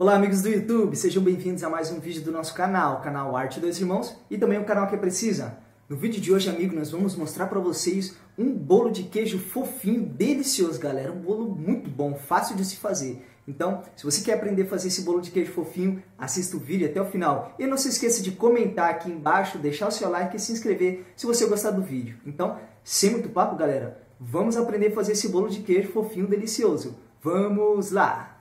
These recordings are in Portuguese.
Olá amigos do YouTube, sejam bem-vindos a mais um vídeo do nosso canal, o canal Arte dos Irmãos e também o canal que precisa. No vídeo de hoje, amigo, nós vamos mostrar para vocês um bolo de queijo fofinho, delicioso, galera. Um bolo muito bom, fácil de se fazer. Então, se você quer aprender a fazer esse bolo de queijo fofinho, assista o vídeo até o final. E não se esqueça de comentar aqui embaixo, deixar o seu like e se inscrever se você gostar do vídeo. Então, sem muito papo, galera, vamos aprender a fazer esse bolo de queijo fofinho, delicioso. Vamos lá!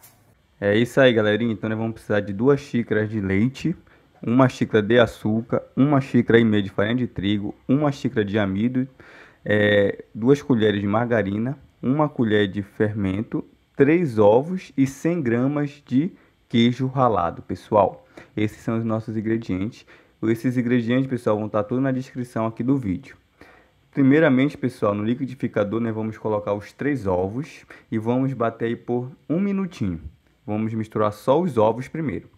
É isso aí, galerinha. Então nós vamos precisar de duas xícaras de leite, uma xícara de açúcar, uma xícara e meia de farinha de trigo, uma xícara de amido, é, duas colheres de margarina, uma colher de fermento, três ovos e 100 gramas de queijo ralado, pessoal. Esses são os nossos ingredientes. Esses ingredientes, pessoal, vão estar tudo na descrição aqui do vídeo. Primeiramente, pessoal, no liquidificador nós vamos colocar os três ovos e vamos bater aí por um minutinho. Vamos misturar só os ovos primeiro.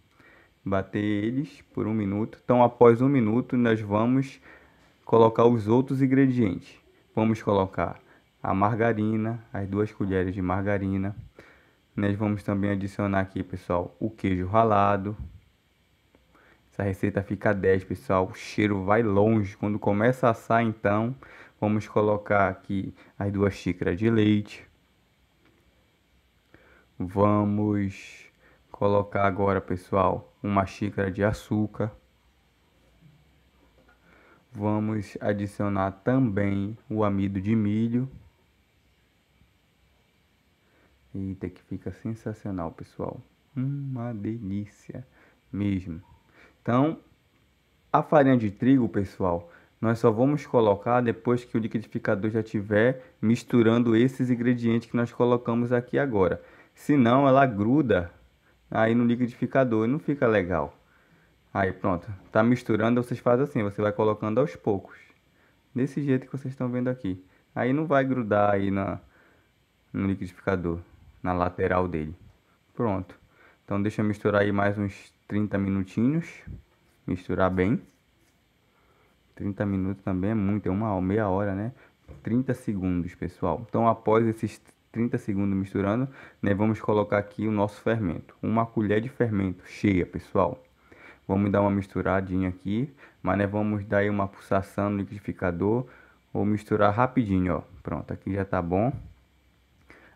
Bater eles por um minuto. Então, após um minuto, nós vamos colocar os outros ingredientes. Vamos colocar a margarina, as duas colheres de margarina. Nós vamos também adicionar aqui, pessoal, o queijo ralado. Essa receita fica 10, pessoal. O cheiro vai longe. Quando começa a assar, então, vamos colocar aqui as duas xícaras de leite. Vamos colocar agora, pessoal, uma xícara de açúcar. Vamos adicionar também o amido de milho. Eita, que fica sensacional, pessoal. Uma delícia mesmo. Então, a farinha de trigo, pessoal, nós só vamos colocar depois que o liquidificador já estiver misturando esses ingredientes que nós colocamos aqui agora. Senão ela gruda aí no liquidificador e não fica legal. Aí pronto, tá misturando, vocês fazem assim, você vai colocando aos poucos. Desse jeito que vocês estão vendo aqui. Aí não vai grudar aí na, no liquidificador, na lateral dele. Pronto. Então deixa eu misturar aí mais uns 30 minutinhos. Misturar bem. 30 minutos também é muito, é uma meia hora, né? 30 segundos, pessoal. Então após esses 30 segundos misturando, né, vamos colocar aqui o nosso fermento. Uma colher de fermento cheia, pessoal. Vamos dar uma misturadinha aqui, mas né, vamos dar uma pulsação no liquidificador. Vou misturar rapidinho, ó. Pronto, aqui já tá bom.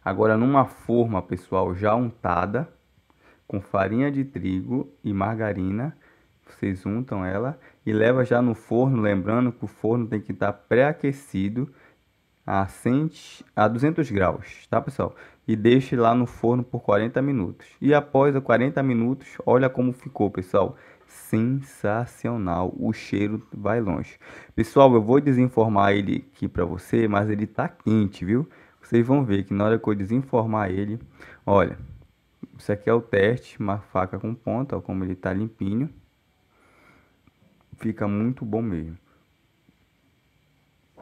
Agora numa forma, pessoal, já untada, com farinha de trigo e margarina, vocês untam ela e leva já no forno, lembrando que o forno tem que estar pré-aquecido a, 100, a 200 graus, tá pessoal? E deixe lá no forno por 40 minutos. E após os 40 minutos, olha como ficou, pessoal. Sensacional, o cheiro vai longe. Pessoal, eu vou desenformar ele aqui para você, mas ele tá quente, viu? Vocês vão ver que na hora que eu desenformar ele, olha, isso aqui é o teste, uma faca com ponta, ó, como ele tá limpinho. Fica muito bom mesmo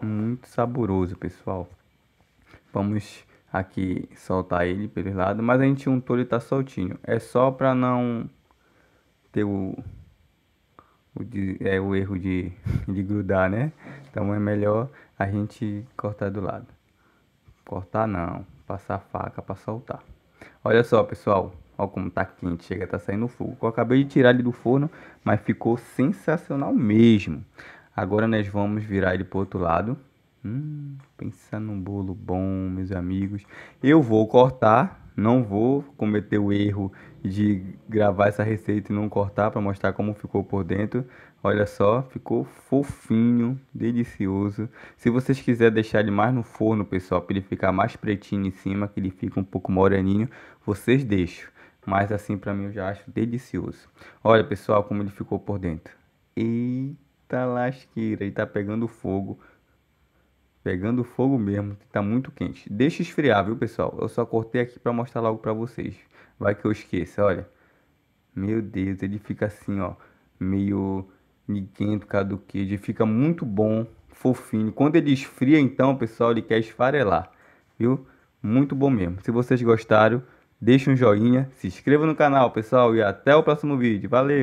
muito saboroso, pessoal. Vamos aqui soltar ele pelos lados, mas a gente untou ele tá soltinho. É só para não ter o, o, de, é, o erro de, de grudar, né? Então é melhor a gente cortar do lado. Cortar não, passar a faca para soltar. Olha só, pessoal. Olha como tá quente, chega tá saindo fogo. Eu acabei de tirar ele do forno, mas ficou sensacional mesmo. Agora nós vamos virar ele para outro lado. Hum, pensando num bolo bom, meus amigos. Eu vou cortar, não vou cometer o erro de gravar essa receita e não cortar para mostrar como ficou por dentro. Olha só, ficou fofinho, delicioso. Se vocês quiserem deixar ele mais no forno, pessoal, para ele ficar mais pretinho em cima, que ele fica um pouco moreninho, vocês deixam. Mas assim para mim eu já acho delicioso. Olha, pessoal, como ele ficou por dentro. Eita! Eita lasqueira, e tá pegando fogo. Pegando fogo mesmo, tá muito quente. Deixa esfriar, viu, pessoal? Eu só cortei aqui para mostrar logo para vocês. Vai que eu esqueça, olha. Meu Deus, ele fica assim, ó, meio do queijo. Ele fica muito bom, fofinho. Quando ele esfria, então, pessoal, ele quer esfarelar, viu? Muito bom mesmo. Se vocês gostaram, deixa um joinha, se inscreva no canal, pessoal, e até o próximo vídeo. Valeu!